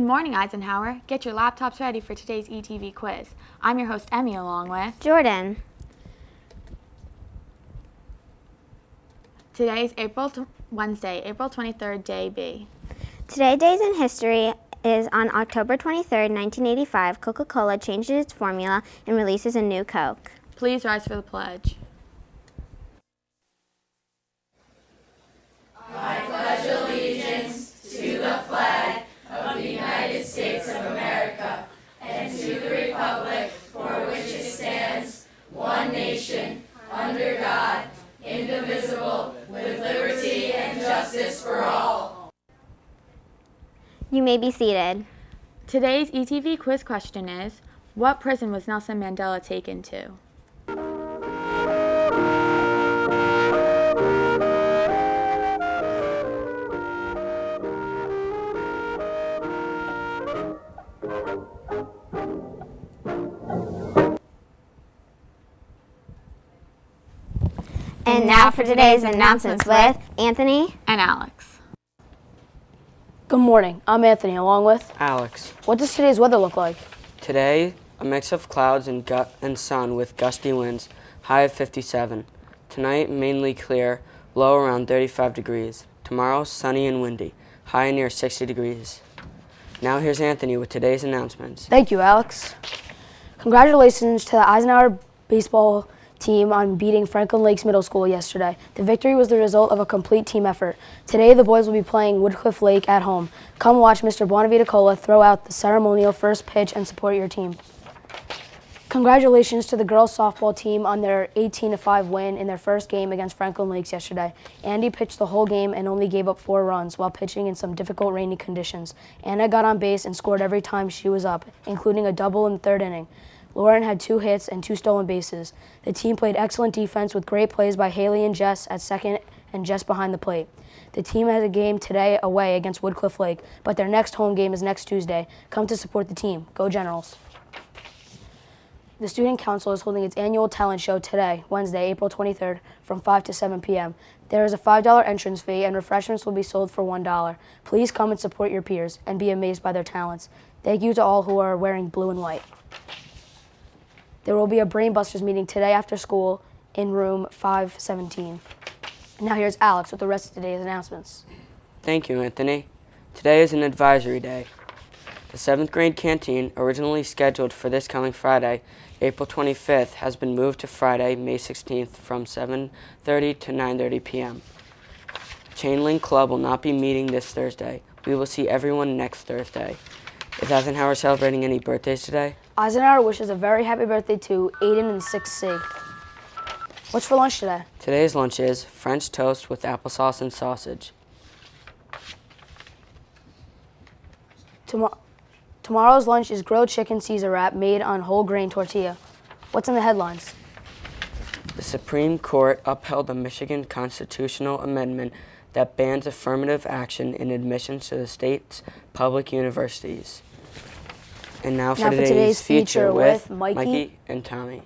Good morning, Eisenhower. Get your laptops ready for today's ETV quiz. I'm your host, Emmy, along with Jordan. Today is April t- Wednesday, April 23rd, day B. Today, Days in History is on October 23rd, 1985. Coca Cola changes its formula and releases a new Coke. Please rise for the pledge. You may be seated. Today's ETV quiz question is What prison was Nelson Mandela taken to? And now for today's announcements with Anthony. And Alex. Good morning. I'm Anthony, along with. Alex. What does today's weather look like? Today, a mix of clouds and, gu- and sun with gusty winds, high of 57. Tonight, mainly clear, low around 35 degrees. Tomorrow, sunny and windy, high near 60 degrees. Now, here's Anthony with today's announcements. Thank you, Alex. Congratulations to the Eisenhower baseball team on beating Franklin Lakes Middle School yesterday. The victory was the result of a complete team effort. Today, the boys will be playing Woodcliff Lake at home. Come watch Mr. Bonavita Cola throw out the ceremonial first pitch and support your team. Congratulations to the girls softball team on their 18 5 win in their first game against Franklin Lakes yesterday. Andy pitched the whole game and only gave up four runs while pitching in some difficult rainy conditions. Anna got on base and scored every time she was up, including a double in the third inning. Lauren had two hits and two stolen bases. The team played excellent defense with great plays by Haley and Jess at second and Jess behind the plate. The team has a game today away against Woodcliff Lake, but their next home game is next Tuesday. Come to support the team. Go Generals. The Student Council is holding its annual talent show today, Wednesday, April 23rd, from 5 to 7 p.m. There is a $5 entrance fee and refreshments will be sold for $1. Please come and support your peers and be amazed by their talents. Thank you to all who are wearing blue and white. There will be a Brainbusters meeting today after school in room 517. Now here's Alex with the rest of today's announcements. Thank you, Anthony. Today is an advisory day. The 7th grade canteen, originally scheduled for this coming Friday, April 25th, has been moved to Friday, May 16th from 7:30 to 9:30 p.m. Chainlink Club will not be meeting this Thursday. We will see everyone next Thursday. Is Eisenhower celebrating any birthdays today? Eisenhower wishes a very happy birthday to Aiden in 6C. What's for lunch today? Today's lunch is French toast with applesauce and sausage. Tomo- tomorrow's lunch is grilled chicken Caesar wrap made on whole grain tortilla. What's in the headlines? The Supreme Court upheld a Michigan constitutional amendment that bans affirmative action in admissions to the state's public universities. And now for, Now for today's, today's feature with Mikey, Mikey. and Tommy.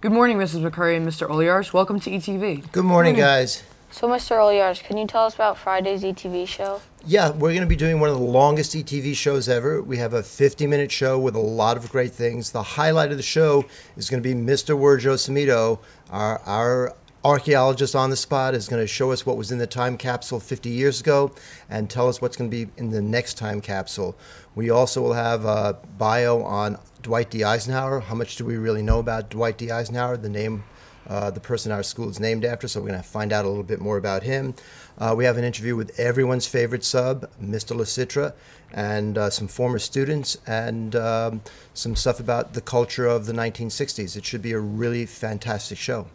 Good morning, Mrs. McCurry and Mr. Oliars. Welcome to ETV. Good morning, guys. So, Mr. Oliars, can you tell us about Friday's ETV show? Yeah, we're going to be doing one of the longest ETV shows ever. We have a 50 minute show with a lot of great things. The highlight of the show is going to be Mr. Werjo Samito, our, our archaeologist on the spot, is going to show us what was in the time capsule 50 years ago and tell us what's going to be in the next time capsule. We also will have a bio on Dwight D. Eisenhower. How much do we really know about Dwight D. Eisenhower, the name uh, the person our school is named after, so we're going to find out a little bit more about him. Uh, we have an interview with everyone's favorite sub, Mr. Lasitra, and uh, some former students, and um, some stuff about the culture of the 1960s. It should be a really fantastic show.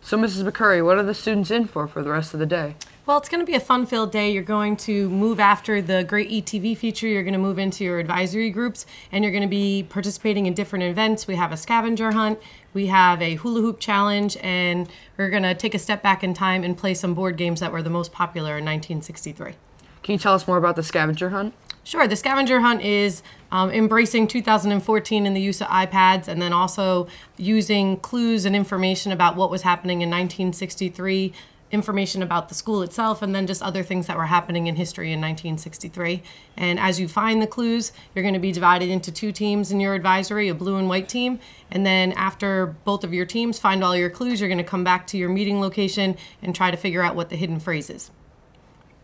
So, Mrs. McCurry, what are the students in for for the rest of the day? Well, it's going to be a fun filled day. You're going to move after the great ETV feature. You're going to move into your advisory groups and you're going to be participating in different events. We have a scavenger hunt, we have a hula hoop challenge, and we're going to take a step back in time and play some board games that were the most popular in 1963. Can you tell us more about the scavenger hunt? Sure. The scavenger hunt is um, embracing 2014 in the use of iPads and then also using clues and information about what was happening in 1963, information about the school itself, and then just other things that were happening in history in 1963. And as you find the clues, you're going to be divided into two teams in your advisory a blue and white team. And then after both of your teams find all your clues, you're going to come back to your meeting location and try to figure out what the hidden phrase is.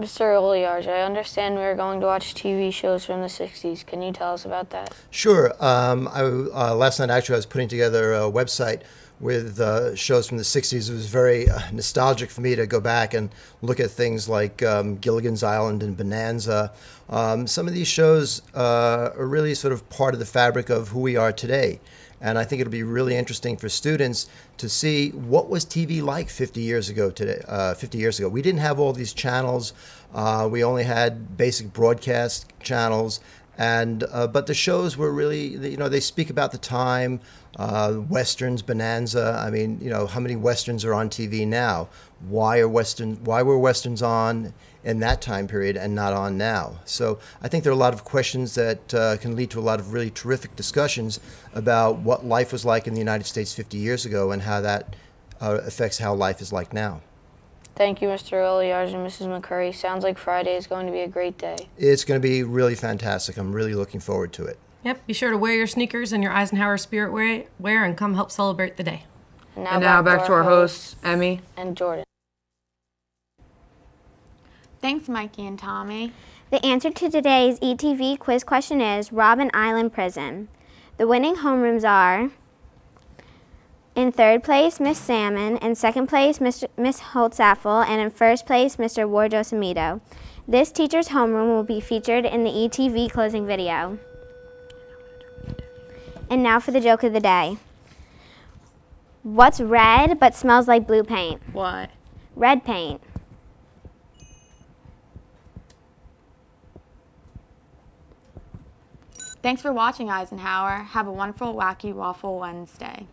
Mr. Oliarge, I understand we are going to watch TV shows from the 60s. Can you tell us about that? Sure. Um, I, uh, last night, actually, I was putting together a website with uh, shows from the 60s. It was very uh, nostalgic for me to go back and look at things like um, Gilligan's Island and Bonanza. Um, some of these shows uh, are really sort of part of the fabric of who we are today. And I think it'll be really interesting for students to see what was TV like 50 years ago today. Uh, 50 years ago, we didn't have all these channels. Uh, we only had basic broadcast channels, and uh, but the shows were really, you know, they speak about the time. Uh, westerns, Bonanza. I mean, you know, how many westerns are on TV now? Why are westerns? Why were westerns on in that time period and not on now? So I think there are a lot of questions that uh, can lead to a lot of really terrific discussions about what life was like in the United States 50 years ago and how that uh, affects how life is like now. Thank you, Mr. Oliarge and Mrs. McCurry. Sounds like Friday is going to be a great day. It's going to be really fantastic. I'm really looking forward to it. Yep, be sure to wear your sneakers and your Eisenhower spirit wear, wear and come help celebrate the day. And now, And now back to our hosts, Emmy. and Jordan. Thanks, Mikey and Tommy. The answer to today's ETV quiz question is Robben Island Prison. The winning homerooms are in third place, Miss Salmon, in second place, Mr. Miss Holtzaffel, and in first place, Mr. Warjosamito. This teacher's homeroom will be featured in the ETV closing video. And now for the joke of the day. What's red but smells like blue paint? What? Red paint. Thanks for watching, Eisenhower. Have a wonderful Wacky Waffle Wednesday.